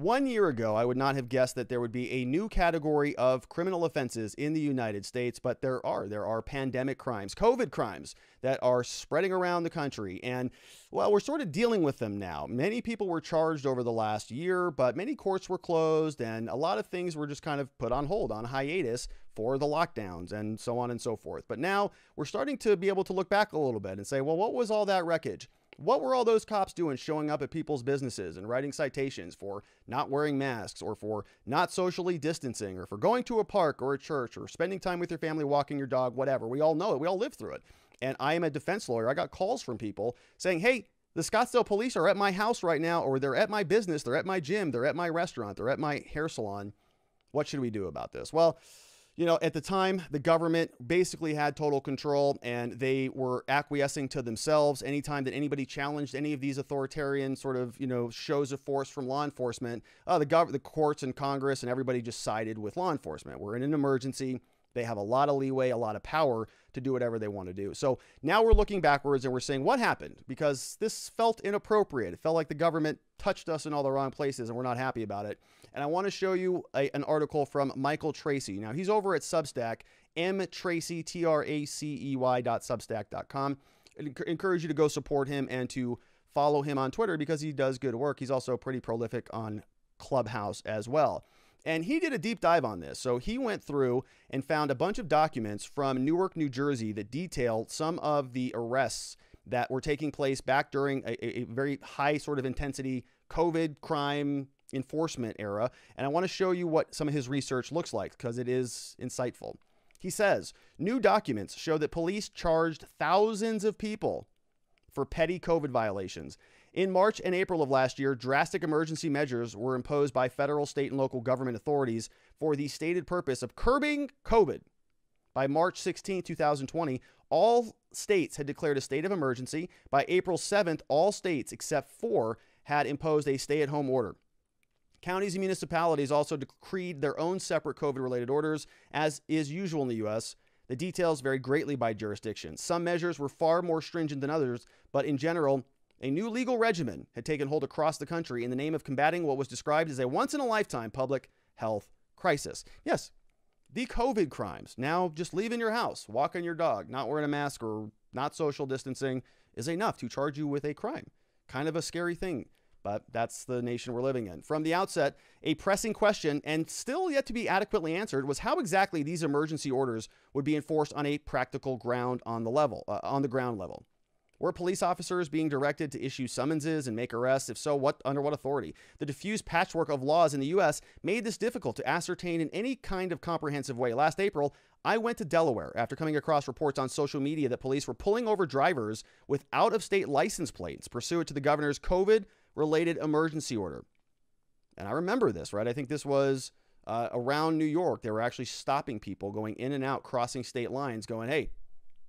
One year ago, I would not have guessed that there would be a new category of criminal offenses in the United States, but there are. There are pandemic crimes, COVID crimes that are spreading around the country. And, well, we're sort of dealing with them now. Many people were charged over the last year, but many courts were closed, and a lot of things were just kind of put on hold, on hiatus for the lockdowns and so on and so forth. But now we're starting to be able to look back a little bit and say, well, what was all that wreckage? What were all those cops doing showing up at people's businesses and writing citations for not wearing masks or for not socially distancing or for going to a park or a church or spending time with your family, walking your dog, whatever? We all know it. We all live through it. And I am a defense lawyer. I got calls from people saying, hey, the Scottsdale police are at my house right now, or they're at my business, they're at my gym, they're at my restaurant, they're at my hair salon. What should we do about this? Well, you know, at the time, the government basically had total control and they were acquiescing to themselves anytime that anybody challenged any of these authoritarian sort of, you know, shows of force from law enforcement. Uh, the, gov- the courts and Congress and everybody just sided with law enforcement. We're in an emergency. They have a lot of leeway, a lot of power to do whatever they want to do. So now we're looking backwards and we're saying, what happened? Because this felt inappropriate. It felt like the government touched us in all the wrong places and we're not happy about it. And I want to show you a, an article from Michael Tracey. Now, he's over at Substack, mtracey, T R A C E Y dot substack.com. Encourage you to go support him and to follow him on Twitter because he does good work. He's also pretty prolific on Clubhouse as well. And he did a deep dive on this. So he went through and found a bunch of documents from Newark, New Jersey that detail some of the arrests that were taking place back during a, a very high sort of intensity COVID crime enforcement era. And I want to show you what some of his research looks like because it is insightful. He says new documents show that police charged thousands of people for petty COVID violations. In March and April of last year, drastic emergency measures were imposed by federal, state, and local government authorities for the stated purpose of curbing COVID. By March 16, 2020, all states had declared a state of emergency. By April 7th, all states except four had imposed a stay at home order. Counties and municipalities also decreed their own separate COVID related orders, as is usual in the U.S. The details vary greatly by jurisdiction. Some measures were far more stringent than others, but in general, a new legal regimen had taken hold across the country in the name of combating what was described as a once in a lifetime public health crisis. Yes, the COVID crimes. Now, just leaving your house, walking your dog, not wearing a mask, or not social distancing is enough to charge you with a crime. Kind of a scary thing but that's the nation we're living in. From the outset, a pressing question and still yet to be adequately answered was how exactly these emergency orders would be enforced on a practical ground on the level, uh, on the ground level. Were police officers being directed to issue summonses and make arrests? If so, what under what authority? The diffuse patchwork of laws in the US made this difficult to ascertain in any kind of comprehensive way. Last April, I went to Delaware after coming across reports on social media that police were pulling over drivers with out of state license plates pursuant to the governor's COVID related emergency order. And I remember this, right? I think this was uh, around New York. They were actually stopping people going in and out, crossing state lines, going, hey,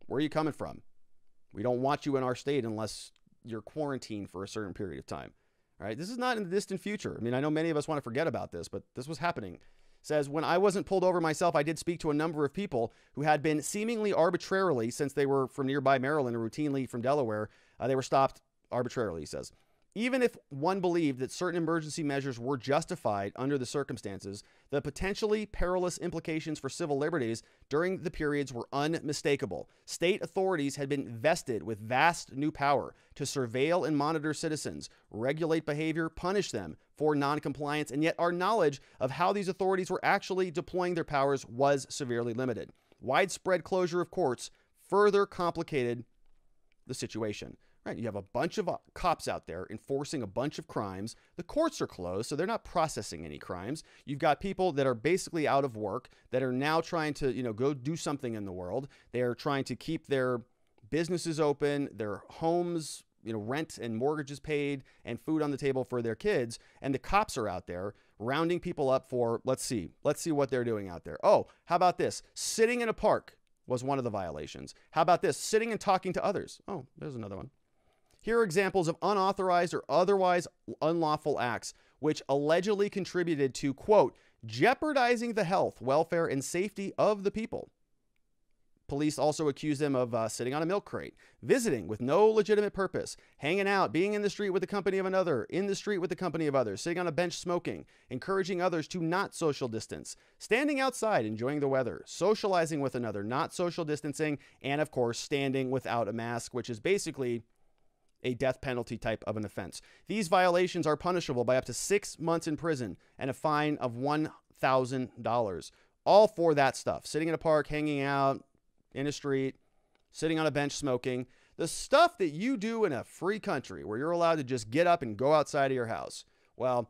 where are you coming from? We don't want you in our state unless you're quarantined for a certain period of time. All right. This is not in the distant future. I mean, I know many of us want to forget about this, but this was happening. says, when I wasn't pulled over myself, I did speak to a number of people who had been seemingly arbitrarily, since they were from nearby Maryland or routinely from Delaware, uh, they were stopped arbitrarily, he says. Even if one believed that certain emergency measures were justified under the circumstances, the potentially perilous implications for civil liberties during the periods were unmistakable. State authorities had been vested with vast new power to surveil and monitor citizens, regulate behavior, punish them for noncompliance, and yet our knowledge of how these authorities were actually deploying their powers was severely limited. Widespread closure of courts further complicated the situation. Right, you have a bunch of uh, cops out there enforcing a bunch of crimes. The courts are closed, so they're not processing any crimes. You've got people that are basically out of work that are now trying to, you know, go do something in the world. They are trying to keep their businesses open, their homes, you know, rent and mortgages paid, and food on the table for their kids. And the cops are out there rounding people up for, let's see, let's see what they're doing out there. Oh, how about this? Sitting in a park was one of the violations. How about this? Sitting and talking to others. Oh, there's another one. Here are examples of unauthorized or otherwise unlawful acts which allegedly contributed to, quote, jeopardizing the health, welfare, and safety of the people. Police also accuse them of uh, sitting on a milk crate, visiting with no legitimate purpose, hanging out, being in the street with the company of another, in the street with the company of others, sitting on a bench smoking, encouraging others to not social distance, standing outside enjoying the weather, socializing with another, not social distancing, and of course, standing without a mask, which is basically a death penalty type of an offense. These violations are punishable by up to six months in prison and a fine of $1,000. All for that stuff sitting in a park, hanging out, in a street, sitting on a bench smoking, the stuff that you do in a free country where you're allowed to just get up and go outside of your house. Well,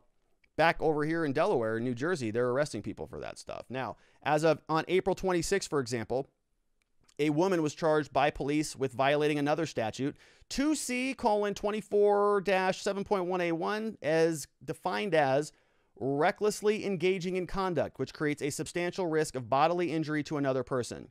back over here in Delaware, New Jersey, they're arresting people for that stuff. Now, as of on April 26, for example, a woman was charged by police with violating another statute, 2C colon 24 7.1A1, as defined as recklessly engaging in conduct which creates a substantial risk of bodily injury to another person.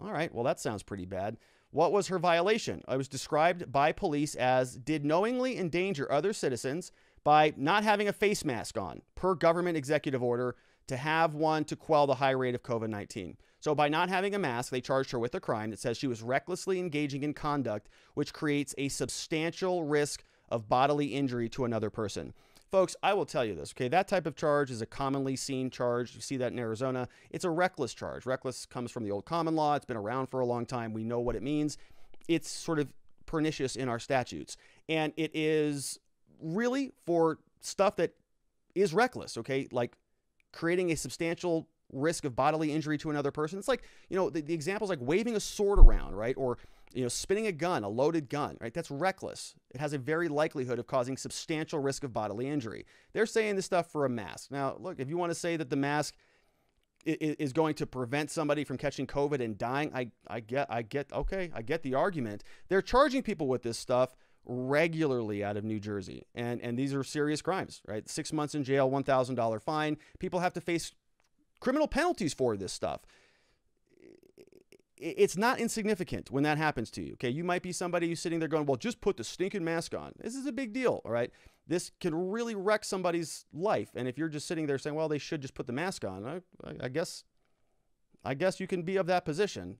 All right, well, that sounds pretty bad. What was her violation? It was described by police as did knowingly endanger other citizens by not having a face mask on, per government executive order, to have one to quell the high rate of COVID 19. So, by not having a mask, they charged her with a crime that says she was recklessly engaging in conduct which creates a substantial risk of bodily injury to another person. Folks, I will tell you this, okay? That type of charge is a commonly seen charge. You see that in Arizona. It's a reckless charge. Reckless comes from the old common law, it's been around for a long time. We know what it means. It's sort of pernicious in our statutes. And it is really for stuff that is reckless, okay? Like creating a substantial risk of bodily injury to another person. It's like, you know, the, the examples like waving a sword around, right? Or you know, spinning a gun, a loaded gun, right? That's reckless. It has a very likelihood of causing substantial risk of bodily injury. They're saying this stuff for a mask. Now, look, if you want to say that the mask is going to prevent somebody from catching COVID and dying, I, I get, I get, okay, I get the argument. They're charging people with this stuff regularly out of New Jersey, and and these are serious crimes, right? Six months in jail, one thousand dollar fine. People have to face criminal penalties for this stuff it's not insignificant when that happens to you. Okay, you might be somebody who's sitting there going, "Well, just put the stinking mask on." This is a big deal, all right? This can really wreck somebody's life. And if you're just sitting there saying, "Well, they should just put the mask on," I, I guess, I guess you can be of that position.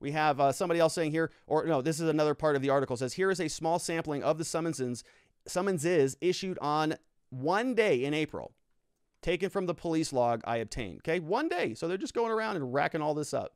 We have uh, somebody else saying here, or no, this is another part of the article. Says here is a small sampling of the summonses summonses issued on one day in April, taken from the police log I obtained. Okay, one day. So they're just going around and racking all this up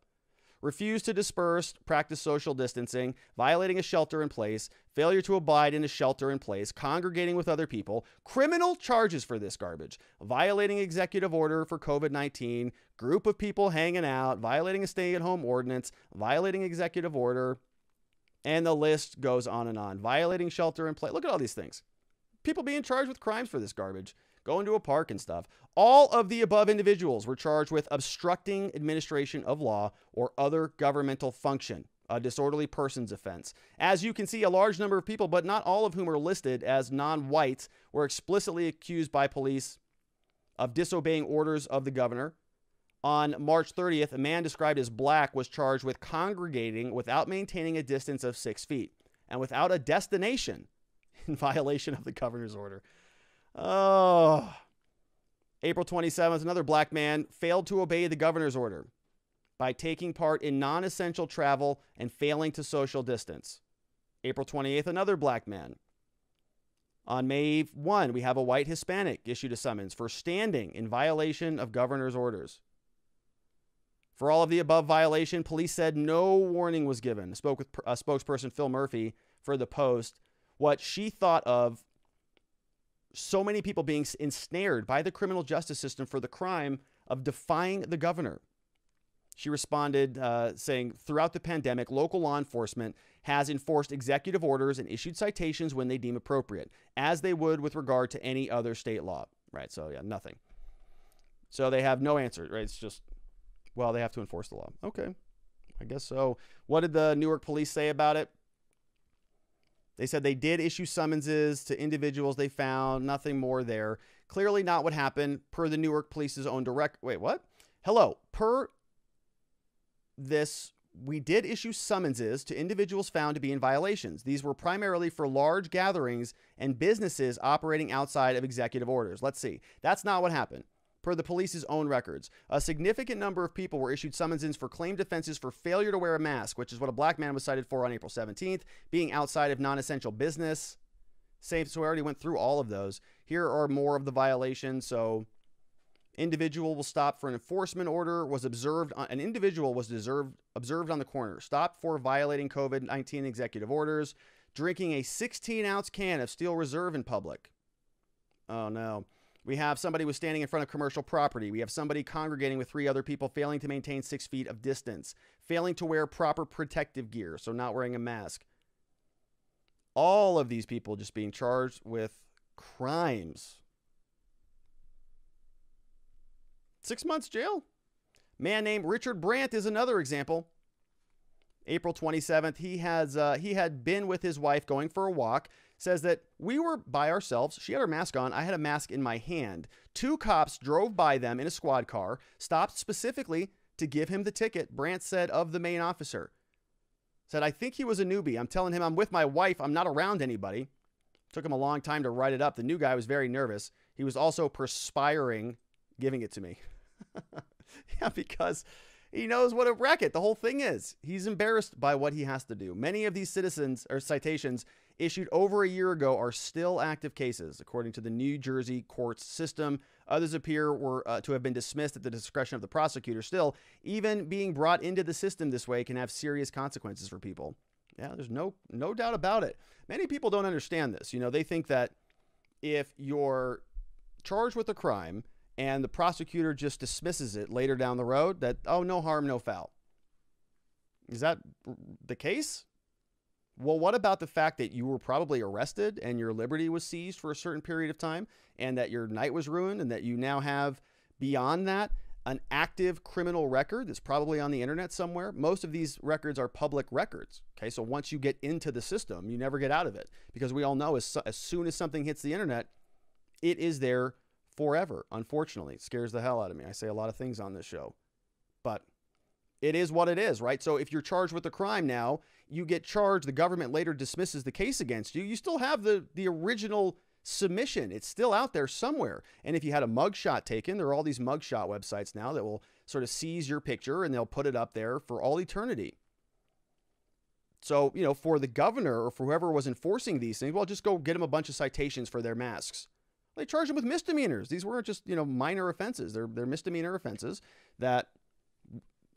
refuse to disperse, practice social distancing, violating a shelter in place, failure to abide in a shelter in place, congregating with other people, criminal charges for this garbage, violating executive order for COVID 19, group of people hanging out, violating a stay at home ordinance, violating executive order, and the list goes on and on. Violating shelter in place. Look at all these things. People being charged with crimes for this garbage going to a park and stuff. All of the above individuals were charged with obstructing administration of law or other governmental function, a disorderly persons offense. As you can see, a large number of people, but not all of whom are listed as non whites, were explicitly accused by police of disobeying orders of the governor. On March 30th, a man described as black was charged with congregating without maintaining a distance of six feet and without a destination in violation of the governor's order. Oh. April 27th, another black man failed to obey the governor's order by taking part in non essential travel and failing to social distance. April 28th, another black man. On May 1, we have a white Hispanic issued a summons for standing in violation of governor's orders. For all of the above violation, police said no warning was given. Spoke with a spokesperson Phil Murphy for the Post. What she thought of so many people being ensnared by the criminal justice system for the crime of defying the governor. She responded uh, saying, throughout the pandemic, local law enforcement has enforced executive orders and issued citations when they deem appropriate, as they would with regard to any other state law. Right. So, yeah, nothing. So they have no answer. Right. It's just, well, they have to enforce the law. Okay. I guess so. What did the Newark police say about it? They said they did issue summonses to individuals they found, nothing more there. Clearly not what happened per the Newark Police's own direct. Wait, what? Hello. Per this, we did issue summonses to individuals found to be in violations. These were primarily for large gatherings and businesses operating outside of executive orders. Let's see. That's not what happened. Per the police's own records. A significant number of people were issued summonses for claimed offenses for failure to wear a mask, which is what a black man was cited for on April 17th, being outside of non essential business. Same, so we already went through all of those. Here are more of the violations. So, individual will stop for an enforcement order, was observed, on, an individual was deserved, observed on the corner, stopped for violating COVID 19 executive orders, drinking a 16 ounce can of Steel Reserve in public. Oh no. We have somebody was standing in front of commercial property. We have somebody congregating with three other people, failing to maintain six feet of distance, failing to wear proper protective gear, so not wearing a mask. All of these people just being charged with crimes. Six months jail. Man named Richard Brandt is another example. April 27th, he has uh, he had been with his wife going for a walk says that we were by ourselves. She had her mask on. I had a mask in my hand. Two cops drove by them in a squad car, stopped specifically to give him the ticket. Brandt said of the main officer. Said, I think he was a newbie. I'm telling him I'm with my wife. I'm not around anybody. Took him a long time to write it up. The new guy was very nervous. He was also perspiring giving it to me. yeah, because he knows what a racket the whole thing is. He's embarrassed by what he has to do. Many of these citizens or citations issued over a year ago are still active cases, according to the New Jersey courts system. Others appear were uh, to have been dismissed at the discretion of the prosecutor. Still, even being brought into the system this way can have serious consequences for people. Yeah, there's no no doubt about it. Many people don't understand this. You know, they think that if you're charged with a crime and the prosecutor just dismisses it later down the road, that oh, no harm, no foul. Is that the case? Well, what about the fact that you were probably arrested and your liberty was seized for a certain period of time and that your night was ruined and that you now have, beyond that, an active criminal record that's probably on the internet somewhere? Most of these records are public records. Okay, so once you get into the system, you never get out of it because we all know as, as soon as something hits the internet, it is there forever. Unfortunately, it scares the hell out of me. I say a lot of things on this show, but it is what it is, right? So if you're charged with a crime now, you get charged, the government later dismisses the case against you, you still have the the original submission. It's still out there somewhere. And if you had a mugshot taken, there are all these mugshot websites now that will sort of seize your picture and they'll put it up there for all eternity. So, you know, for the governor or for whoever was enforcing these things, well, just go get them a bunch of citations for their masks. They charge them with misdemeanors. These weren't just, you know, minor offenses. They're, they're misdemeanor offenses that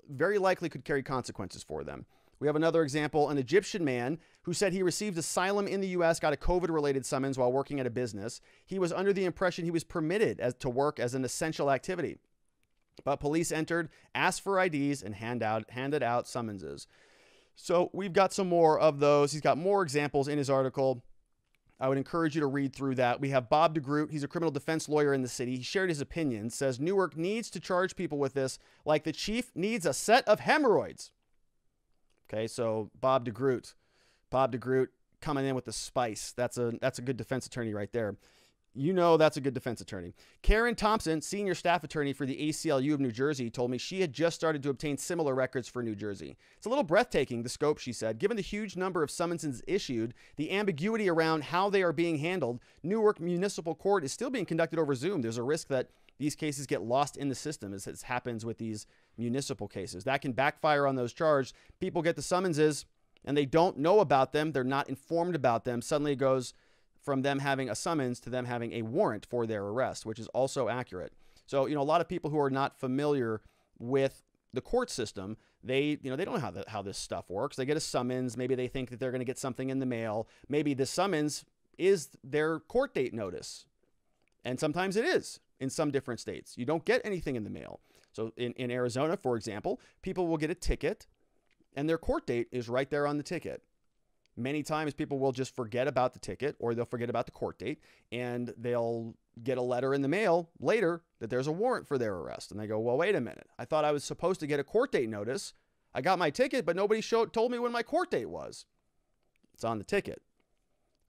very likely could carry consequences for them. We have another example an Egyptian man who said he received asylum in the U.S., got a COVID related summons while working at a business. He was under the impression he was permitted as, to work as an essential activity. But police entered, asked for IDs, and hand out, handed out summonses. So we've got some more of those. He's got more examples in his article. I would encourage you to read through that. We have Bob DeGroot. He's a criminal defense lawyer in the city. He shared his opinion, says Newark needs to charge people with this like the chief needs a set of hemorrhoids. Okay, so Bob DeGroot. Bob DeGroot coming in with the spice. That's a that's a good defense attorney right there. You know that's a good defense attorney. Karen Thompson, senior staff attorney for the ACLU of New Jersey, told me she had just started to obtain similar records for New Jersey. It's a little breathtaking, the scope, she said. Given the huge number of summonses issued, the ambiguity around how they are being handled, Newark Municipal Court is still being conducted over Zoom. There's a risk that these cases get lost in the system, as happens with these municipal cases. That can backfire on those charged. People get the summonses and they don't know about them, they're not informed about them. Suddenly it goes from them having a summons to them having a warrant for their arrest, which is also accurate. So, you know, a lot of people who are not familiar with the court system, they, you know, they don't know how, the, how this stuff works. They get a summons. Maybe they think that they're going to get something in the mail. Maybe the summons is their court date notice. And sometimes it is in some different states. You don't get anything in the mail. So in, in Arizona, for example, people will get a ticket and their court date is right there on the ticket. Many times people will just forget about the ticket or they'll forget about the court date and they'll get a letter in the mail later that there's a warrant for their arrest. And they go, well, wait a minute. I thought I was supposed to get a court date notice. I got my ticket, but nobody showed, told me when my court date was. It's on the ticket.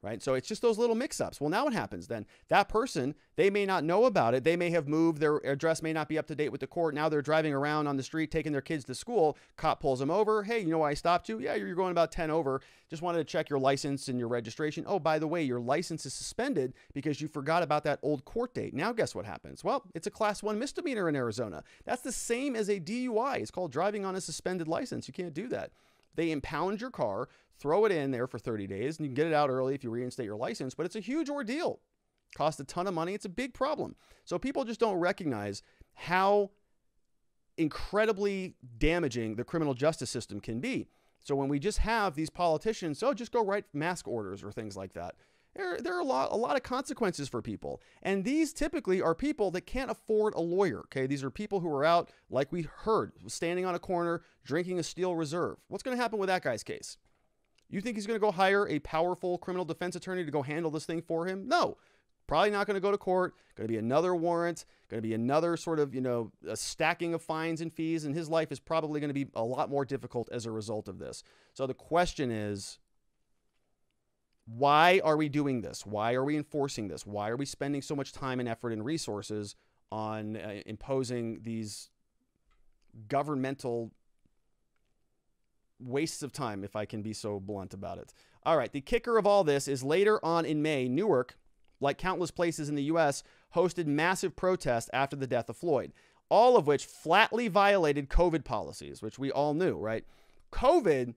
Right? So it's just those little mix ups. Well, now what happens then? That person, they may not know about it. They may have moved, their address may not be up to date with the court. Now they're driving around on the street taking their kids to school. Cop pulls them over. Hey, you know why I stopped you? Yeah, you're going about 10 over. Just wanted to check your license and your registration. Oh, by the way, your license is suspended because you forgot about that old court date. Now, guess what happens? Well, it's a class one misdemeanor in Arizona. That's the same as a DUI. It's called driving on a suspended license. You can't do that. They impound your car, throw it in there for 30 days, and you can get it out early if you reinstate your license, but it's a huge ordeal. Costs a ton of money. It's a big problem. So people just don't recognize how incredibly damaging the criminal justice system can be. So when we just have these politicians, oh, just go write mask orders or things like that. There, there are a lot, a lot of consequences for people. And these typically are people that can't afford a lawyer. Okay. These are people who are out, like we heard, standing on a corner, drinking a steel reserve. What's going to happen with that guy's case? You think he's going to go hire a powerful criminal defense attorney to go handle this thing for him? No. Probably not going to go to court. Going to be another warrant. Going to be another sort of, you know, a stacking of fines and fees. And his life is probably going to be a lot more difficult as a result of this. So the question is why are we doing this? Why are we enforcing this? Why are we spending so much time and effort and resources on uh, imposing these governmental wastes of time, if I can be so blunt about it. All right, the kicker of all this is later on in May, Newark, like countless places in the U.S., hosted massive protests after the death of Floyd, all of which flatly violated COVID policies, which we all knew, right? COVID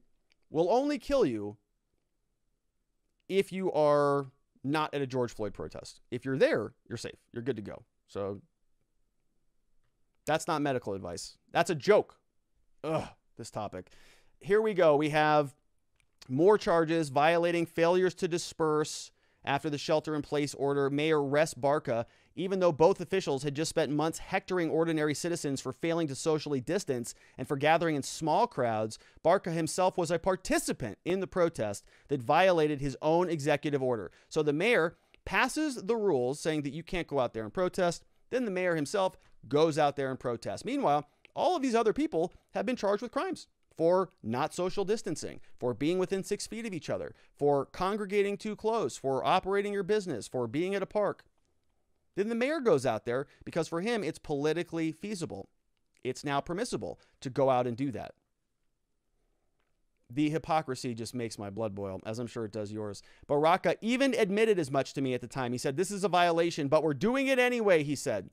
will only kill you if you are not at a George Floyd protest. If you're there, you're safe. You're good to go. So that's not medical advice. That's a joke. Ugh, this topic here we go. We have more charges violating failures to disperse after the shelter in place order Mayor Ras Baraka, even though both officials had just spent months hectoring ordinary citizens for failing to socially distance and for gathering in small crowds. Baraka himself was a participant in the protest that violated his own executive order. So the mayor passes the rules saying that you can't go out there and protest. Then the mayor himself goes out there and protests. Meanwhile, all of these other people have been charged with crimes for not social distancing, for being within six feet of each other, for congregating too close, for operating your business, for being at a park. Then the mayor goes out there because for him it's politically feasible. It's now permissible to go out and do that. The hypocrisy just makes my blood boil, as I'm sure it does yours. Baraka even admitted as much to me at the time. He said, This is a violation, but we're doing it anyway, he said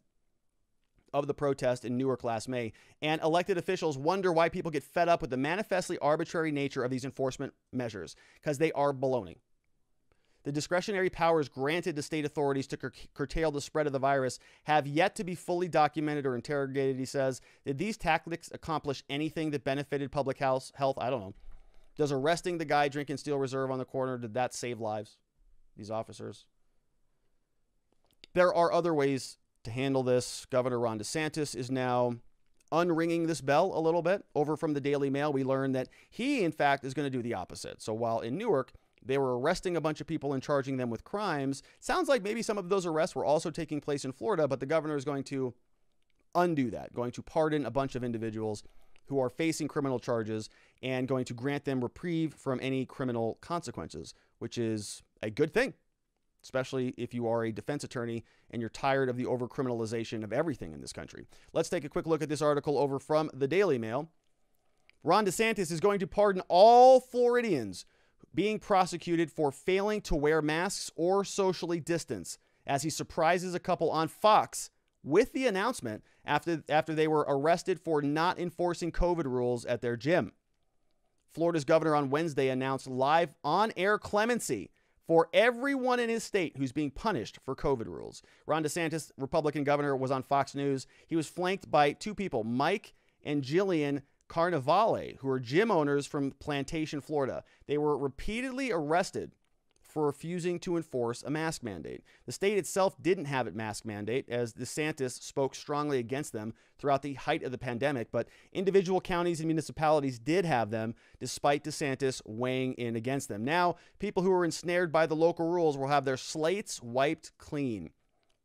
of the protest in Newark last May, and elected officials wonder why people get fed up with the manifestly arbitrary nature of these enforcement measures, because they are baloney. The discretionary powers granted to state authorities to cur- curtail the spread of the virus have yet to be fully documented or interrogated, he says. Did these tactics accomplish anything that benefited public health? I don't know. Does arresting the guy drinking Steel Reserve on the corner, did that save lives? These officers? There are other ways to handle this. Governor Ron DeSantis is now unringing this bell a little bit. Over from the Daily Mail, we learned that he, in fact, is going to do the opposite. So while in Newark, they were arresting a bunch of people and charging them with crimes, sounds like maybe some of those arrests were also taking place in Florida, but the governor is going to undo that, going to pardon a bunch of individuals who are facing criminal charges and going to grant them reprieve from any criminal consequences, which is a good thing especially if you are a defense attorney and you're tired of the overcriminalization of everything in this country. Let's take a quick look at this article over from the Daily Mail. Ron DeSantis is going to pardon all Floridians being prosecuted for failing to wear masks or socially distance as he surprises a couple on Fox with the announcement after, after they were arrested for not enforcing COVID rules at their gym. Florida's governor on Wednesday announced live on air clemency for everyone in his state who's being punished for COVID rules. Ron DeSantis, Republican governor, was on Fox News. He was flanked by two people, Mike and Jillian Carnevale, who are gym owners from Plantation, Florida. They were repeatedly arrested for refusing to enforce a mask mandate. The state itself didn't have a mask mandate, as DeSantis spoke strongly against them throughout the height of the pandemic, but individual counties and municipalities did have them, despite DeSantis weighing in against them. Now, people who are ensnared by the local rules will have their slates wiped clean,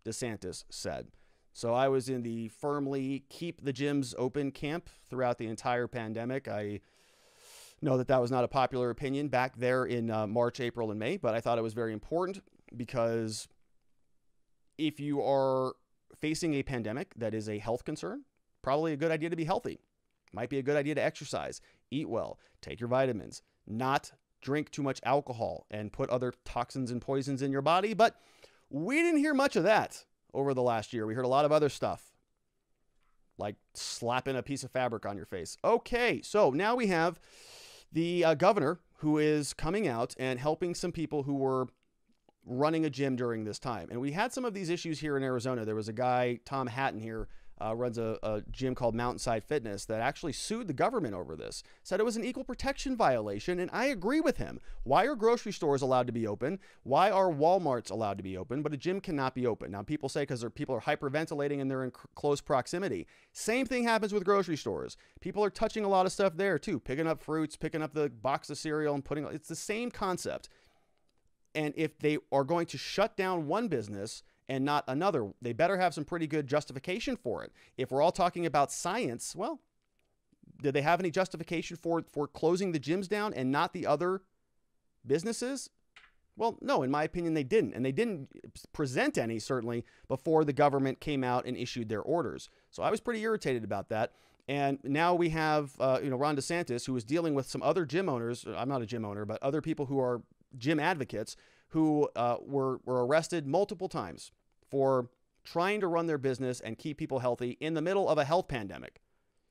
DeSantis said. So I was in the firmly keep the gyms open camp throughout the entire pandemic. I know that that was not a popular opinion back there in uh, March, April, and May, but I thought it was very important because if you are facing a pandemic that is a health concern, probably a good idea to be healthy. Might be a good idea to exercise, eat well, take your vitamins, not drink too much alcohol and put other toxins and poisons in your body. But we didn't hear much of that over the last year. We heard a lot of other stuff, like slapping a piece of fabric on your face. Okay, so now we have the uh, governor who is coming out and helping some people who were running a gym during this time. And we had some of these issues here in Arizona. There was a guy, Tom Hatten here, uh, runs a, a, gym called Mountainside Fitness that actually sued the government over this, said it was an equal protection violation. And I agree with him. Why are grocery stores allowed to be open? Why are Walmarts allowed to be open, but a gym cannot be open? Now, people say because people are hyperventilating and they're in close proximity. Same thing happens with grocery stores. People are touching a lot of stuff there too, picking up fruits, picking up the box of cereal and putting it's the same concept. And if they are going to shut down one business and not another, they better have some pretty good justification for it. If we're all talking about science, well, did they have any justification for for closing the gyms down and not the other businesses? Well, no, in my opinion, they didn't. And they didn't present any, certainly, before the government came out and issued their orders. So I was pretty irritated about that. And now we have, uh, you know, Ron DeSantis, who is dealing with some other gym owners. I'm not a gym owner, but other people who are gym advocates who uh, were, were arrested multiple times for trying to run their business and keep people healthy in the middle of a health pandemic.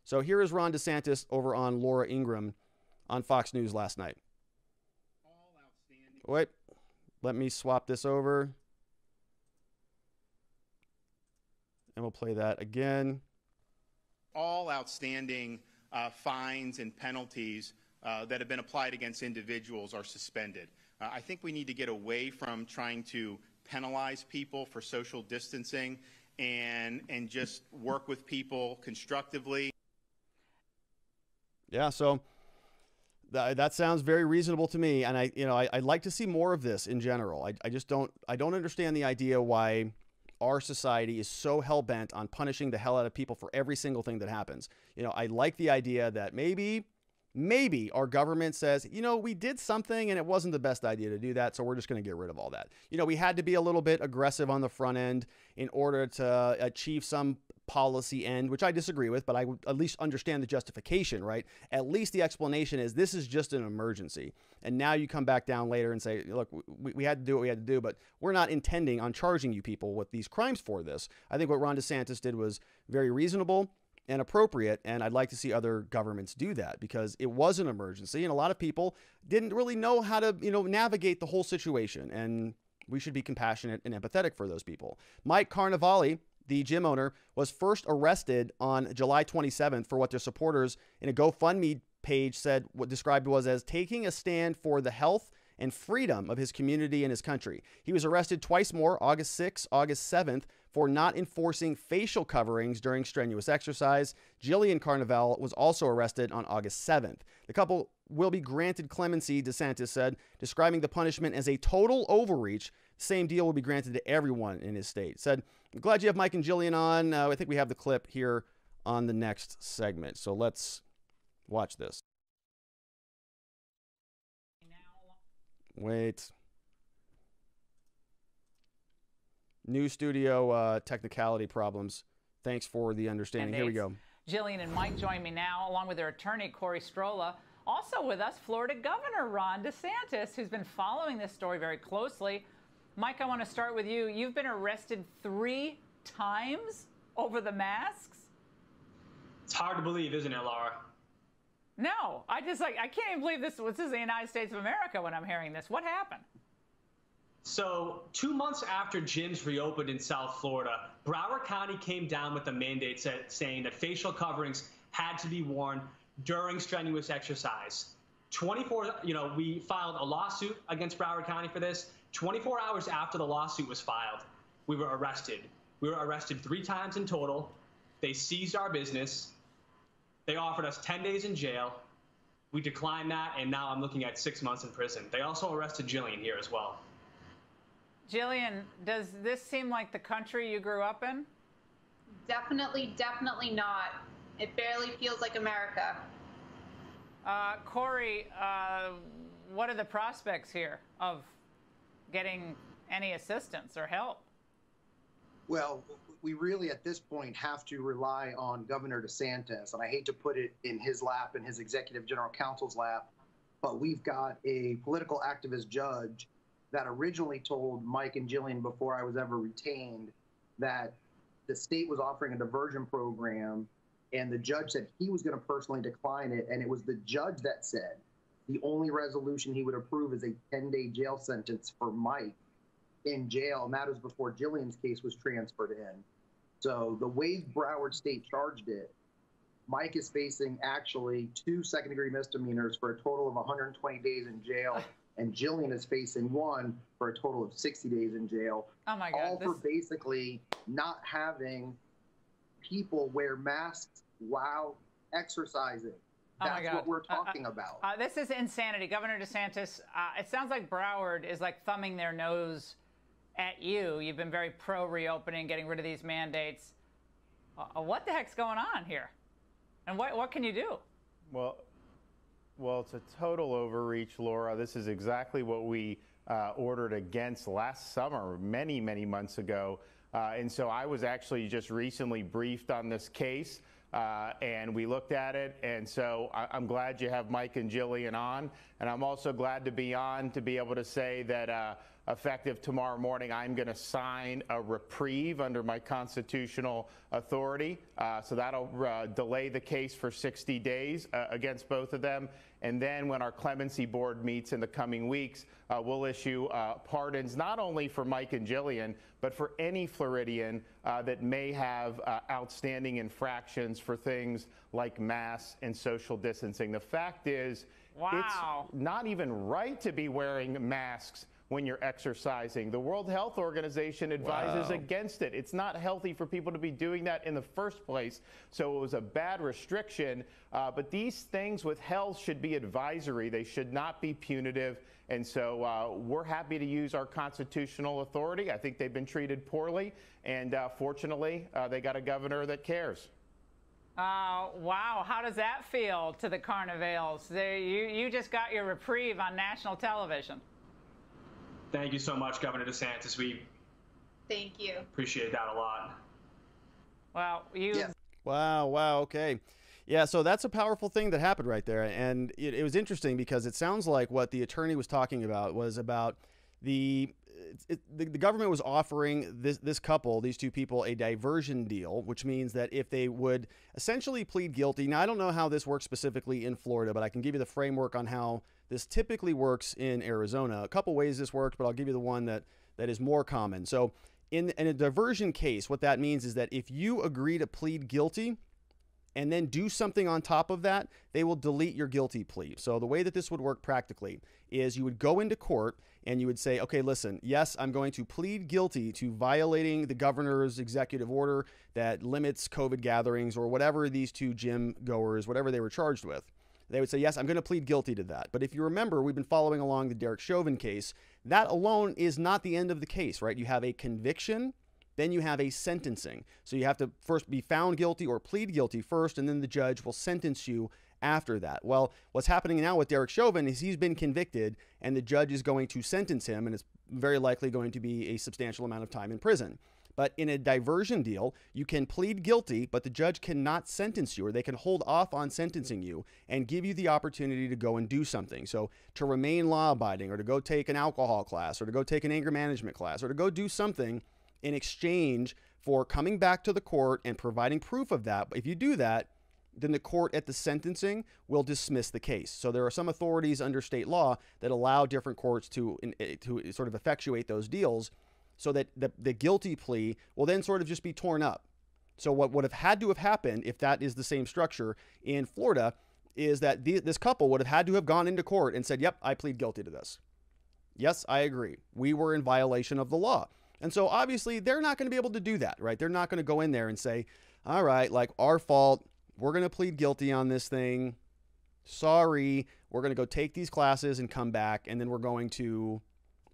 So here is Ron DeSantis over on Laura Ingraham on Fox News last night. Wait, let me swap this over. And we'll play that again. All outstanding uh, fines and penalties uh, that have been applied against individuals are suspended. Uh, I think we need to get away from trying to penalize people for social distancing and, and just work with people constructively. Yeah, so that, that sounds very reasonable to me. And I, you know, I, I'd like to see more of this in general. I, I just don't, I don't understand the idea why our society is so hell bent on punishing the hell out of people for every single thing that happens. You know, I like the idea that maybe maybe our government says, you know, we did something and it wasn't the best idea to do that, so we're just going to get rid of all that. You know, we had to be a little bit aggressive on the front end in order to uh, achieve some policy end, which I disagree with, but I at least understand the justification, right? At least the explanation is this is just an emergency. And now you come back down later and say, look, we, we had to do what we had to do, but we're not intending on charging you people with these crimes for this. I think what Ron DeSantis did was very reasonable and appropriate. And I'd like to see other governments do that because it was an emergency, and a lot of people didn't really know how to, you know, navigate the whole situation. And we should be compassionate and empathetic for those people. Mike Carnevale, the gym owner, was first arrested on July 27th for what their supporters in a GoFundMe page said what described was as taking a stand for the health and freedom of his community and his country. He was arrested twice more, August 6th, August 7th, for not enforcing facial coverings during strenuous exercise. Jillian Carnevale was also arrested on August 7th. The couple will be granted clemency, DeSantis said, describing the punishment as a total overreach. Same deal will be granted to everyone in his state. Said, I'm glad you have Mike and Jillian on. Uh, I think we have the clip here on the next segment. So let's watch this. Wait. New studio uh, technicality problems. Thanks for the understanding. Here we go. Jillian and Mike join me now, along with their attorney, Corey Strolla. Also with us, Florida Governor Ron DeSantis, who's been following this story very closely. Mike, I want to start with you. You've been arrested three times over the masks. It's hard to believe, isn't it, Laura? No, I just like I can't even believe this. This is the United States of America when I'm hearing this. What happened? So, two months after gyms reopened in South Florida, Broward County came down with a mandate saying that facial coverings had to be worn during strenuous exercise. 24, you know, we filed a lawsuit against Broward County for this. 24 hours after the lawsuit was filed, we were arrested. We were arrested three times in total. They seized our business. They offered us 10 days in jail. We declined that, and now I'm looking at six months in prison. They also arrested Jillian here as well. Jillian, does this seem like the country you grew up in? Definitely, definitely not. It barely feels like America. Uh, Corey, uh, what are the prospects here of getting any assistance or help? Well, we really at this point have to rely on Governor DeSantis. And I hate to put it in his lap and his executive general counsel's lap, but we've got a political activist judge that originally told Mike and Jillian before I was ever retained that the state was offering a diversion program and the judge said he was going to personally decline it. And it was the judge that said the only resolution he would approve is a 10 day jail sentence for Mike in jail. And that was before Jillian's case was transferred in. So the way Broward State charged it, Mike is facing actually two second degree misdemeanors for a total of 120 days in jail. And Jillian is facing one for a total of 60 days in jail. Oh my God. All this... for basically not having people wear masks while exercising. Oh That's what we're uh, uh, talking uh, about. Uh, this is insanity. Governor DeSantis, uh, it sounds like Broward is like thumbing their nose at you. You've been very pro reopening, getting rid of these mandates. Uh, what the heck's going on here? And what, what can you do? Well, well, it's a total overreach, Laura. This is exactly what we uh, ordered against last summer, many, many months ago. Uh, and so I was actually just recently briefed on this case. Uh, and we looked at it. And so I, am glad you have Mike and Jillian on. And I'm also glad to be on to be able to say that uh, effective tomorrow morning, I'm going to sign a reprieve under my constitutional authority. Uh, so that'll uh, delay the case for 60 days uh, against both of them. And then when our clemency board meets in the coming weeks, uh, we'll issue uh, pardons not only for Mike and Jillian, but for any Floridian uh, that may have outstanding infractions for things like masks and social distancing. The fact is, wow. it's not even right to be wearing masks when you're exercising. The World Health Organization advises wow. against it. It's not healthy for people to be doing that in the first place. So it was a bad restriction. Uh, but these things with health should be advisory, they should not be punitive. And so uh, we're happy to use our constitutional authority. I think they've been treated poorly. And uh, fortunately, uh, they got a governor that cares. Uh, wow, how does that feel to the Carnevales? They, you, you just got your reprieve on national television. Thank you so much, Governor DeSantis. We thank you. Appreciate that a lot. Wow, you. Yeah. Wow, wow, okay. Yeah, so that's a powerful thing that happened right there. And it, it was interesting because it sounds like what the attorney was talking about was about the it, the, the, government was offering this this couple, these two people, a diversion deal, which means that if they would essentially plead guilty. Now, I don't know how this works specifically in Florida, but I can give you the framework on how this typically works in Arizona. A couple ways this works, but I'll give you the one that that is more common. So, in, in a diversion case, what that means is that if you agree to plead guilty and then do something on top of that, they will delete your guilty plea. So the way that this would work practically is you would go into court and you would say, okay, listen, yes, I'm going to plead guilty to violating the governor's executive order that limits COVID gatherings or whatever these two gym goers, whatever they were charged with. They would say, yes, I'm going to plead guilty to that. But if you remember, we've been following along the Derek Chauvin case. That alone is not the end of the case, right? You have a conviction then you have a sentencing. So you have to first be found guilty or plead guilty first, and then the judge will sentence you after that. Well, what's happening now with Derek Chauvin is he's been convicted, and the judge is going to sentence him, and it's very likely going to be a substantial amount of time in prison. But in a diversion deal, you can plead guilty, but the judge cannot sentence you, or they can hold off on sentencing you and give you the opportunity to go and do something. So, to remain law abiding, or to go take an alcohol class, or to go take an anger management class, or to go do something in exchange for coming back to the court and providing proof of that. If you do that, then the court at the sentencing will dismiss the case. So there are some authorities under state law that allow different courts to eh, to sort of effectuate those deals so that the, the guilty plea will then sort of just be torn up. So what would have had to have happened if that is the same structure in Florida is that the, this couple would have had to have gone into court and said, "Yep, I plead guilty to this." Yes, I agree. We were in violation of the law. And so obviously they're not going to be able to do that, right? They're not going to go in there and say, all right, like our fault. We're going to plead guilty on this thing. Sorry. We're going to go take these classes and come back. And then we're going to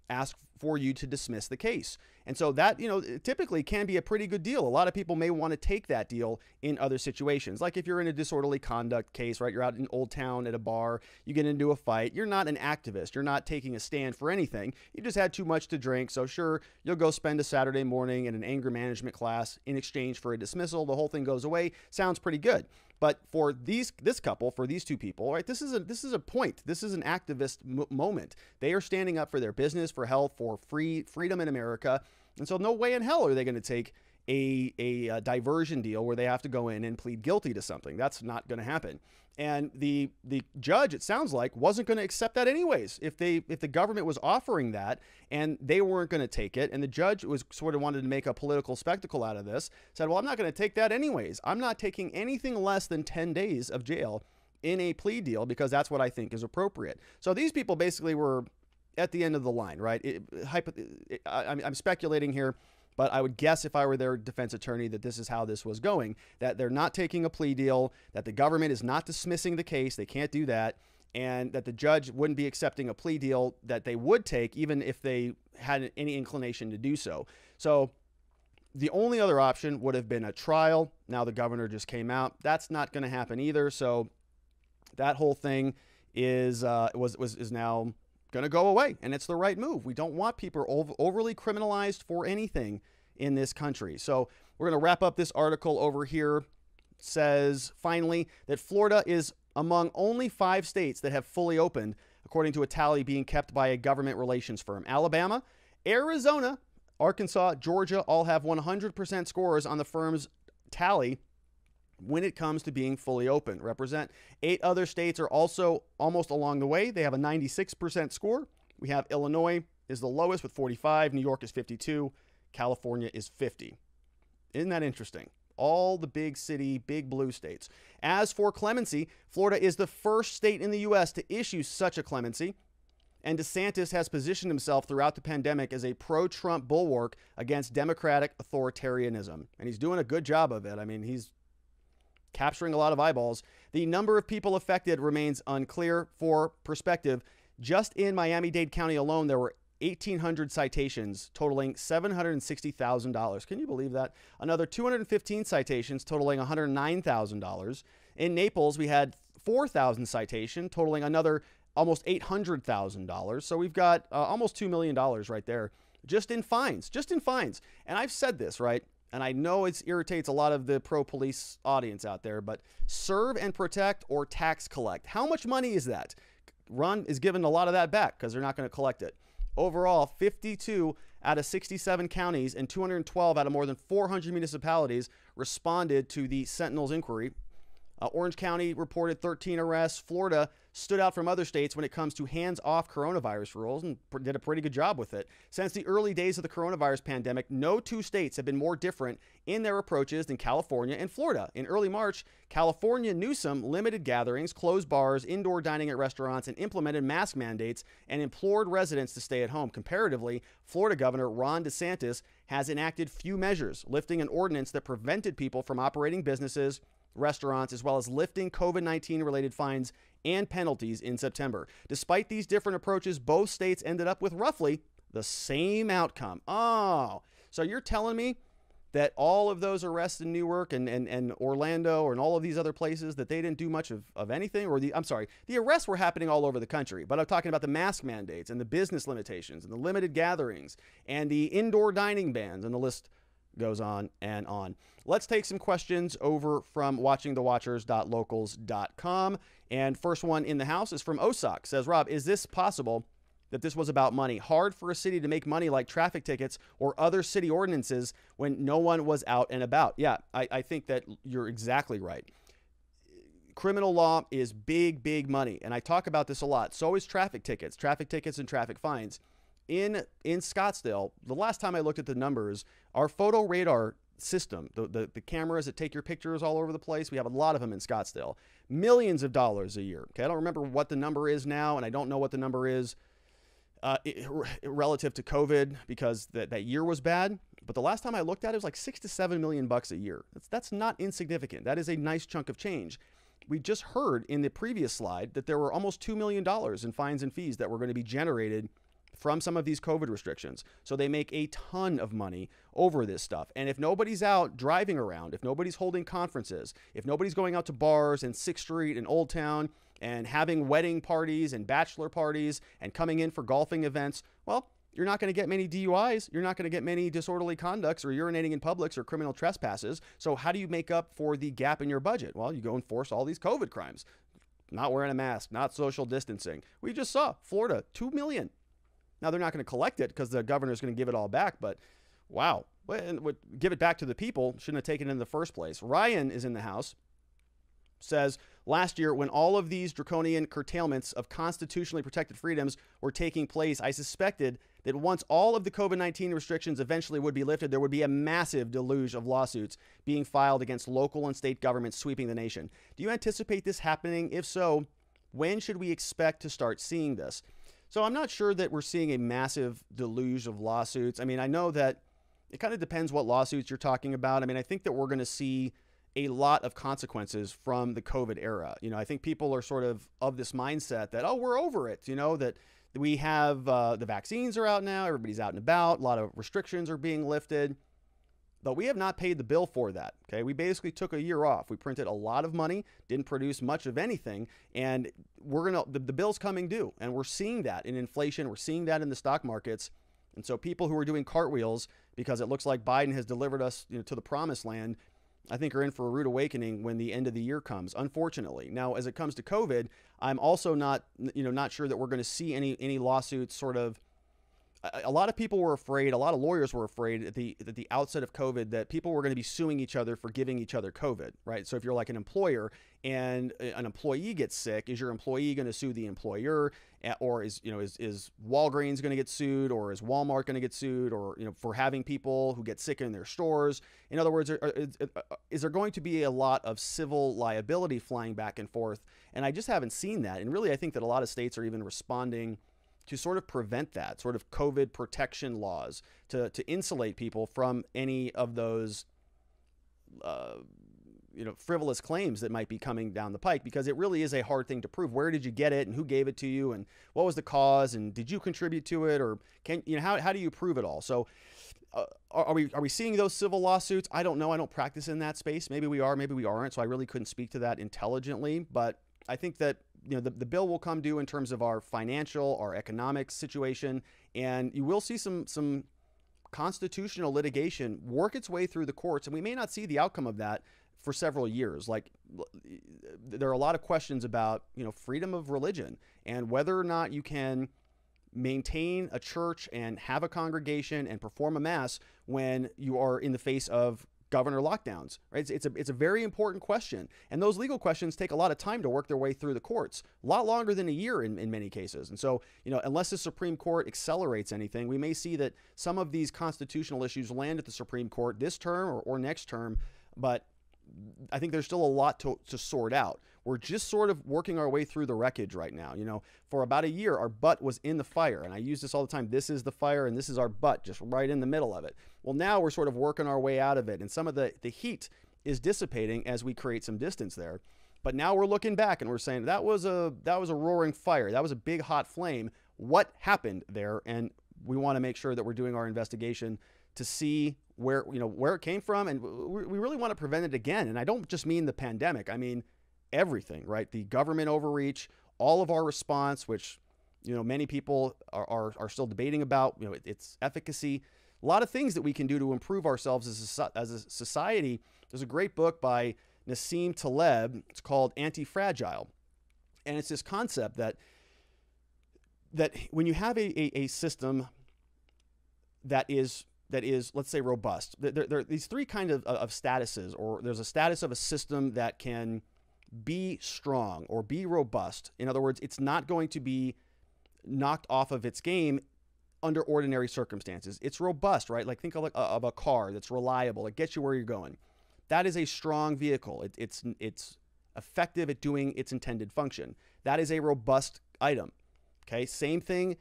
ask for you to dismiss the case. And so that, you know, typically can be a pretty good deal. A lot of people may want to take that deal in other situations. Like if you're in a disorderly conduct case, right? You're out in Old Town at a bar, you get into a fight. You're not an activist. You're not taking a stand for anything. You just had too much to drink. So sure, you'll go spend a Saturday morning in an anger management class in exchange for a dismissal. The whole thing goes away. Sounds pretty good. But for these this couple, for these two people, right? This is a this is a point. This is an activist m- moment. They are standing up for their business, for health, for free freedom in America. And so no way in hell are they going to take a, a, a, diversion deal where they have to go in and plead guilty to something. That's not going to happen. And the the judge, it sounds like, wasn't going to accept that anyways. If they if the government was offering that and they weren't going to take it, and the judge was sort of wanted to make a political spectacle out of this, said, "Well, I'm not going to take that anyways. I'm not taking anything less than 10 days of jail in a plea deal because that's what I think is appropriate." So these people basically were at the end of the line, right? It, it, I, I'm speculating here. But I would guess if I were their defense attorney that this is how this was going, that they're not taking a plea deal, that the government is not dismissing the case, they can't do that, and that the judge wouldn't be accepting a plea deal that they would take even if they had any inclination to do so. So the only other option would have been a trial. Now the governor just came out. That's not going to happen either. So that whole thing is uh, was was is now going to go away, and it's the right move. We don't want people over, overly criminalized for anything in this country. So we're going to wrap up this article over here. says finally that Florida is among only five states that have fully opened, according to a tally being kept by a government relations firm. Alabama, Arizona, Arkansas, Georgia all have 100% scores on the firm's tally when it comes to being fully open. Represent eight other states are also almost along the way. They have a 96% score. We have Illinois is the lowest with 45, New York is 52, California is 50. Isn't that interesting? All the big city, big blue states. As for clemency, Florida is the first state in the U.S. to issue such a clemency. And DeSantis has positioned himself throughout the pandemic as a pro Trump bulwark against Democratic authoritarianism. And he's doing a good job of it. I mean, he's capturing a lot of eyeballs. The number of people affected remains unclear. For perspective, just in Miami Dade County alone, there were 1,800 citations totaling $760,000. Can you believe that? Another 215 citations totaling $109,000. In Naples, we had 4,000 citations totaling another almost $800,000. So we've got uh, almost $2 million right there just in fines, just in fines. And I've said this, right? And I know it irritates a lot of the pro police audience out there, but serve and protect or tax collect. How much money is that? Ron is giving a lot of that back because they're not going to collect it. Overall, 52 out of 67 counties and 212 out of more than 400 municipalities responded to the Sentinel's inquiry. Uh, Orange County reported 13 arrests. Florida stood out from other states when it comes to hands off coronavirus rules and did a pretty good job with it. Since the early days of the coronavirus pandemic, no two states have been more different in their approaches than California and Florida. In early March, California Newsom limited gatherings, closed bars, indoor dining at restaurants, and implemented mask mandates and implored residents to stay at home. Comparatively, Florida Governor Ron DeSantis has enacted few measures, lifting an ordinance that prevented people from operating businesses restaurants, as well as lifting COVID 19 related fines and penalties in September. Despite these different approaches, both states ended up with roughly the same outcome. Oh, so you're telling me that all of those arrests in Newark and, and, and Orlando and all of these other places that they didn't do much of, of anything or the I'm sorry, the arrests were happening all over the country, but I'm talking about the mask mandates and the business limitations and the limited gatherings and the indoor dining bans and the list goes on and on. Let's take some questions over from watchingthewatchers.locals.com. And first one in the house is from Osak. Says, Rob, is this possible that this was about money? Hard for a city to make money like traffic tickets or other city ordinances when no one was out and about. Yeah, I, I think that you're exactly right. Criminal law is big, big money. And I talk about this a lot. So is traffic tickets, traffic tickets and traffic fines. In in Scottsdale, the last time I looked at the numbers, our photo radar system, the, the, the, cameras that take your pictures all over the place. We have a lot of them in Scottsdale. Millions of dollars a year. Okay, I don't remember what the number is now, and I don't know what the number is uh, it, relative to COVID because that, that year was bad. But the last time I looked at it, it was like six to seven million bucks a year. That's, that's not insignificant. That is a nice chunk of change. We just heard in the previous slide that there were almost $2 million in fines and fees that were going to be generated from some of these COVID restrictions. So they make a ton of money over this stuff. And if nobody's out driving around, if nobody's holding conferences, if nobody's going out to bars in 6th Street and Old Town and having wedding parties and bachelor parties and coming in for golfing events, well, you're not going to get many DUIs. You're not going to get many disorderly conducts or urinating in publics or criminal trespasses. So, how do you make up for the gap in your budget? Well, you go enforce all these COVID crimes. Not wearing a mask, not social distancing. We just saw Florida, 2 million. Now, they're not going to collect it because the governor is going to give it all back, but wow. Give it back to the people. Shouldn't have taken it in the first place. Ryan is in the House says last year when all of these draconian curtailments of constitutionally protected freedoms were taking place, I suspected that once all of the COVID 19 restrictions eventually would be lifted, there would be a massive deluge of lawsuits being filed against local and state governments sweeping the nation. Do you anticipate this happening? If so, when should we expect to start seeing this? So I'm not sure that we're seeing a massive deluge of lawsuits. I mean, I know that it kind of depends what lawsuits you're talking about. I mean, I think that we're going to see a lot of consequences from the COVID era. You know, I think people are sort of of this mindset that oh, we're over it. You know that we have uh, the vaccines are out now, everybody's out and about, a lot of restrictions are being lifted, but we have not paid the bill for that. Okay, we basically took a year off. We printed a lot of money, didn't produce much of anything, and we're gonna the, the bill's coming due, and we're seeing that in inflation. We're seeing that in the stock markets. And so people who are doing cartwheels because it looks like Biden has delivered us you know, to the promised land I think are in for a rude awakening when the end of the year comes. Unfortunately, now as it comes to COVID, I'm also not you know not sure that we're going to see any any lawsuits sort of a lot of people were afraid, a lot of lawyers were afraid at the at the outset of COVID that people were going to be suing each other for giving each other COVID, right? So if you're like an employer and an employee gets sick, is your employee going to sue the employer, or is you know is is Walgreens going to get sued, or is Walmart going to get sued, or you know for having people who get sick in their stores? In other words, uh, uh, is there going to be a lot of civil liability flying back and forth? And I just haven't seen that, and really I think that a lot of states are even responding to sort of prevent that sort of COVID protection laws to, to insulate people from any of those, uh, you know, frivolous claims that might be coming down the pike because it really is a hard thing to prove. Where did you get it and who gave it to you and what was the cause and did you contribute to it or can, you know, how, how do you prove it all? So, uh, are, we are we seeing those civil lawsuits? I don't know. I don't practice in that space. Maybe we are. Maybe we aren't. So I really couldn't speak to that intelligently. But I think that you know the, the bill will come due in terms of our financial, our economic situation, and you will see some some constitutional litigation work its way through the courts, and we may not see the outcome of that for several years. Like there are a lot of questions about you know freedom of religion and whether or not you can maintain a church and have a congregation and perform a mass when you are in the face of governor lockdowns, right? It's, it's, a, it's a very important question. And those legal questions take a lot of time to work their way through the courts, a lot longer than a year in, in many cases. And so, you know, unless the Supreme Court accelerates anything, we may see that some of these constitutional issues land at the Supreme Court this term or, or next term. But I think there's still a lot to, to sort out. We're just sort of working our way through the wreckage right now. You know, for about a year, our butt was in the fire. And I use this all the time. This is the fire and this is our butt, just right in the middle of it. Well, now we're sort of working our way out of it. And some of the, the heat is dissipating as we create some distance there. But now we're looking back and we're saying that was a that was a roaring fire. That was a big hot flame. What happened there? And we want to make sure that we're doing our investigation to see where you know where it came from and we really want to prevent it again and i don't just mean the pandemic i mean everything right? The government overreach all of our response which you know many people are, are, are still debating about you know its efficacy. A lot of things that we can do to improve ourselves as a, as a society. There's a great book by nassim taleb. It's called anti-fragile. And it's this concept that that when you have a, a, a system that is that is, let's say, robust. There, there, are these three kind of, of statuses, or there's a status of a system that can be strong or be robust. In other words, it's not going to be knocked off of its game under ordinary circumstances. It's robust, right? Like think of, like a, of a car that's reliable. It gets you where you're going. That is a strong vehicle. It, it's it's effective at doing its intended function. That is a robust item. Okay. Same thing.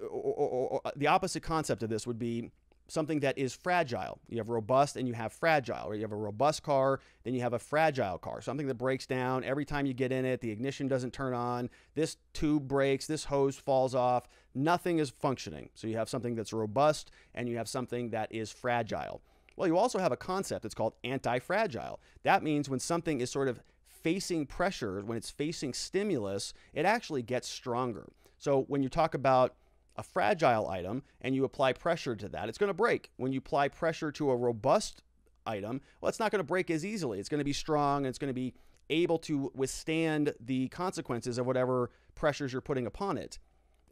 Or, or, or, the opposite concept of this would be something that is fragile. You have robust and you have fragile, or you have a robust car, then you have a fragile car, something that breaks down every time you get in it, the ignition doesn't turn on, this tube breaks, this hose falls off, nothing is functioning. So you have something that's robust and you have something that is fragile. Well, you also have a concept that's called anti fragile. That means when something is sort of facing pressure, when it's facing stimulus, it actually gets stronger. So when you talk about a fragile item and you apply pressure to that, it's going to break. When you apply pressure to a robust item, well, it's not going to break as easily. It's going to be strong and it's going to be able to withstand the consequences of whatever pressures you're putting upon it.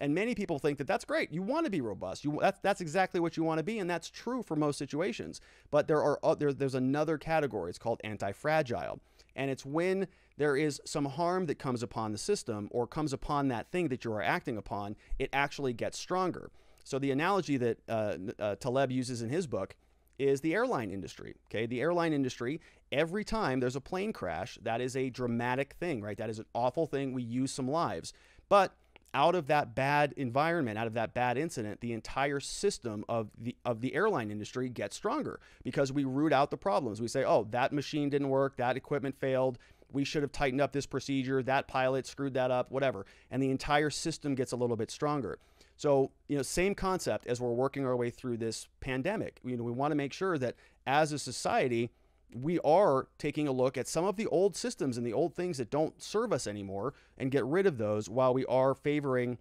And many people think that that's great. You want to be robust. You that's that's exactly what you want to be, and that's true for most situations. But there are uh, there, there's another category. It's called anti-fragile, and it's when there is some harm that comes upon the system or comes upon that thing that you are acting upon, it actually gets stronger. So the analogy that uh, uh, Taleb uses in his book is the airline industry. Okay, the airline industry. Every time there's a plane crash, that is a dramatic thing, right? That is an awful thing. We use some lives, but out of that bad environment, out of that bad incident, the entire system of the of the airline industry gets stronger because we root out the problems. We say, "Oh, that machine didn't work, that equipment failed. We should have tightened up this procedure. That pilot screwed that up, whatever." And the entire system gets a little bit stronger. So, you know, same concept as we're working our way through this pandemic. You know, we want to make sure that as a society, we are taking a look at some of the old systems and the old things that don't serve us anymore and get rid of those while we are favoring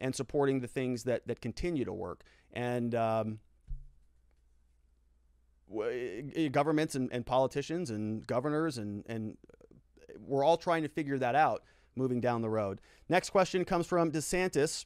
and supporting the things that, that continue to work. And um, eh, eh, governments and, and politicians and governors and, and eh, we're all trying to figure that out moving down the road. Next question comes from DeSantis.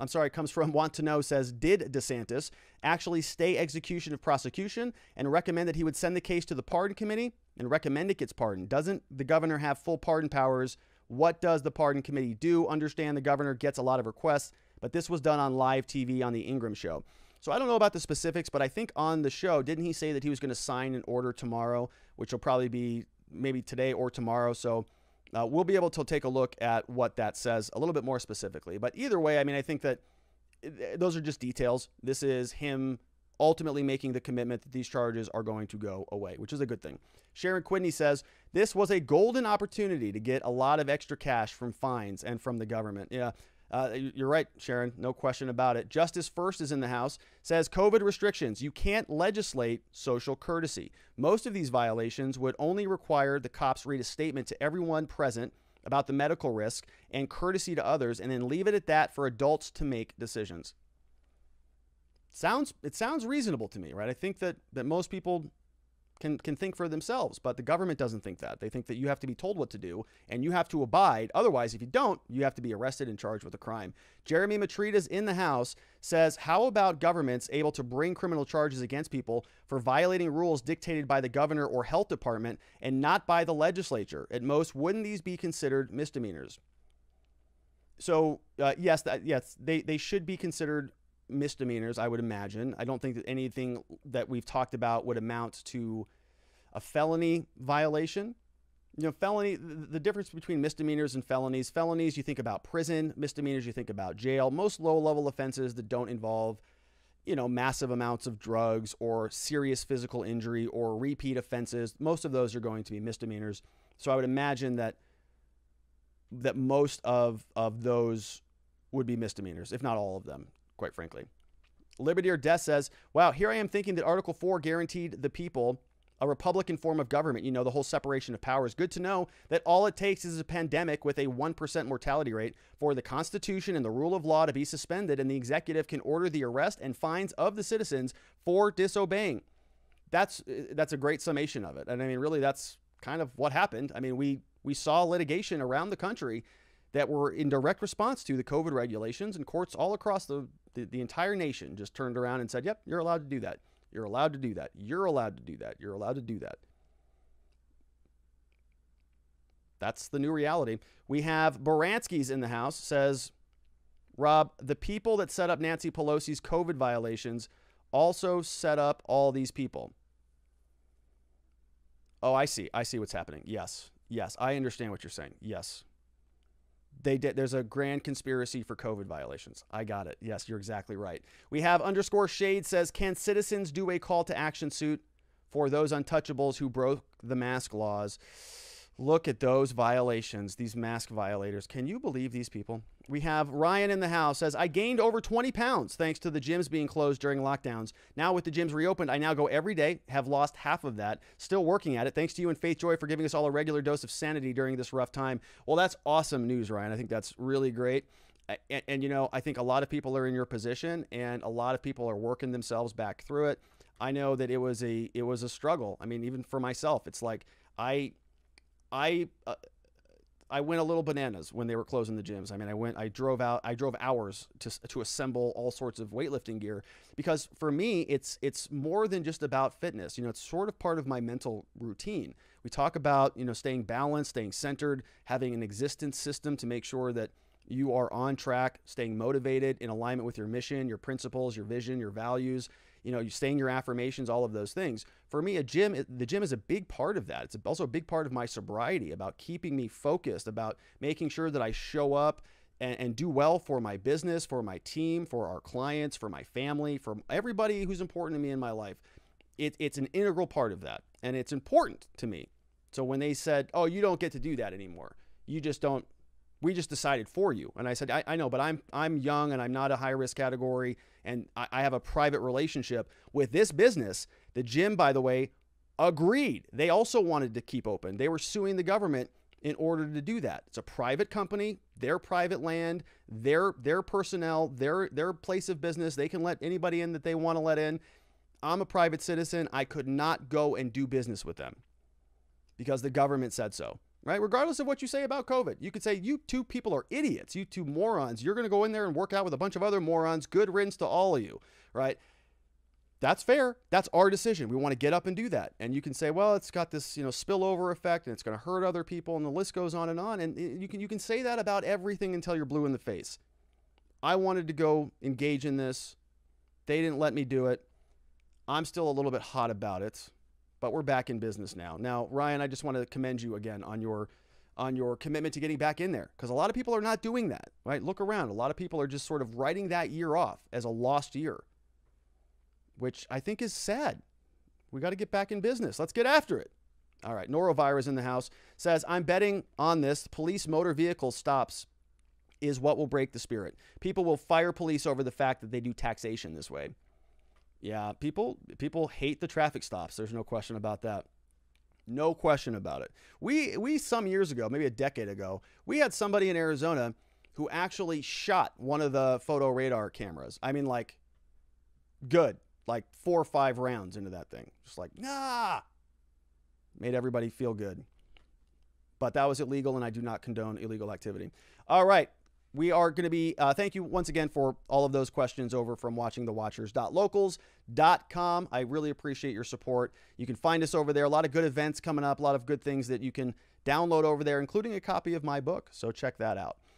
I'm sorry, comes from Want to Know says, Did DeSantis actually stay execution of prosecution and recommend that he would send the case to the pardon committee and recommend it gets pardoned? Doesn't the governor have full pardon powers? What does the pardon committee do? Understand the governor gets a lot of requests, but this was done on live TV on the Ingraham show. So I don't know about the specifics, but I think on the show, didn't he say that he was going to sign an order tomorrow, which will probably be maybe today or tomorrow? So uh, we'll be able to take a look at what that says a little bit more specifically. But either way, I mean, I think that eh, those are just details. This is him ultimately making the commitment that these charges are going to go away, which is a good thing. Sharon Quidney says this was a golden opportunity to get a lot of extra cash from fines and from the government. Yeah, uh, you're right, Sharon. No question about it. Justice First is in the House, says COVID restrictions. You can't legislate social courtesy. Most of these violations would only require the cops read a statement to everyone present about the medical risk and courtesy to others, and then leave it at that for adults to make decisions. Sounds it sounds reasonable to me, right? I think that that most people can can think for themselves, but the government doesn't think that. They think that you have to be told what to do and you have to abide. Otherwise, if you don't, you have to be arrested and charged with a crime. Jeremy Matridas in the House says, "How about governments able to bring criminal charges against people for violating rules dictated by the governor or health department and not by the legislature? At most, wouldn't these be considered misdemeanors?" So, uh, yes, that, yes, they, they should be considered misdemeanors, I would imagine. I don't think that anything that we've talked about would amount to a felony violation. You know, felony, the difference between misdemeanors and felonies felonies, you think about prison, misdemeanors, you think about jail. Most low level offenses that don't involve, you know, massive amounts of drugs or serious physical injury or repeat offenses, most of those are going to be misdemeanors. So I would imagine that that most of of those would be misdemeanors, if not all of them quite frankly. Liberty or Death says, Wow, here I am thinking that Article 4 guaranteed the people a Republican form of government. You know, the whole separation of powers. Good to know that all it takes is a pandemic with a 1% mortality rate for the Constitution and the rule of law to be suspended, and the executive can order the arrest and fines of the citizens for disobeying. That's that's a great summation of it. And I mean, really, that's kind of what happened. I mean, we we saw litigation around the country that were in direct response to the COVID regulations, and courts all across the the, the entire nation just turned around and said, yep, you're allowed to do that. You're allowed to do that. You're allowed to do that. You're allowed to do that. That's the new reality. We have Baranski's in the house says, Rob, the people that set up Nancy Pelosi's COVID violations also set up all these people. Oh, I see. I see what's happening. Yes. Yes. I understand what you're saying. Yes. They did. There's a grand conspiracy for COVID violations. I got it. Yes, you're exactly right. We have underscore shade says, can citizens do a call to action suit for those untouchables who broke the mask laws? Look at those violations, these mask violators. Can you believe these people? We have Ryan in the house says, I gained over 20 pounds thanks to the gyms being closed during lockdowns. Now, with the gyms reopened, I now go every day, have lost half of that, still working at it. Thanks to you and Faith Joy for giving us all a regular dose of sanity during this rough time. Well, that's awesome news, Ryan. I think that's really great. And, and, you know, I think a lot of people are in your position and a lot of people are working themselves back through it. I know that it was a it was a struggle. I mean, even for myself, it's like I I uh, I went a little bananas when they were closing the gyms. I mean, I went, I drove out, I drove hours to, to assemble all sorts of weightlifting gear because for me, it's it's more than just about fitness. You know, it's sort of part of my mental routine. We talk about you know staying balanced, staying centered, having an existence system to make sure that you are on track, staying motivated in alignment with your mission, your principles, your vision, your values you know, you saying your affirmations, all of those things. For me, a gym, the gym is a big part of that. It's also a big part of my sobriety, about keeping me focused, about making sure that I show up and, and do well for my business, for my team, for our clients, for my family, for everybody who's important to me in my life. It, it's an integral part of that, and it's important to me. So when they said, "Oh, you don't get to do that anymore," you just don't we just decided for you. And I said, I, I know, but I'm I'm young and I'm not a high risk category, and I, I have a private relationship with this business. The gym, by the way, agreed. They also wanted to keep open. They were suing the government in order to do that. It's a private company, their private land, their their personnel, their their place of business. They can let anybody in that they want to let in. I'm a private citizen. I could not go and do business with them because the government said so right? Regardless of what you say about COVID, you could say you two people are idiots, you two morons. You're going to go in there and work out with a bunch of other morons. Good riddance to all of you, right? That's fair. That's our decision. We want to get up and do that. And you can say, well, it's got this, you know, spillover effect and it's going to hurt other people and the list goes on and on. And you can you can say that about everything until you're blue in the face. I wanted to go engage in this. They didn't let me do it. I'm still a little bit hot about it but we're back in business now. Now, Ryan, I just want to commend you again on your on your commitment to getting back in there because a lot of people are not doing that, right? Look around. A lot of people are just sort of writing that year off as a lost year, which I think is sad. We got to get back in business. Let's get after it. All right, Norovirus in the house says, I'm betting on this. Police motor vehicle stops is what will break the spirit. People will fire police over the fact that they do taxation this way. Yeah, people people hate the traffic stops. There's no question about that. No question about it. We we some years ago, maybe a decade ago, we had somebody in Arizona who actually shot one of the photo radar cameras. I mean like good, like 4 or 5 rounds into that thing. Just like, "Nah." Made everybody feel good. But that was illegal and I do not condone illegal activity. All right, we are going to be, uh, thank you once again for all of those questions over from watchingthewatchers.locals.com. I really appreciate your support. You can find us over there. A lot of good events coming up, a lot of good things that you can download over there, including a copy of my book. So check that out.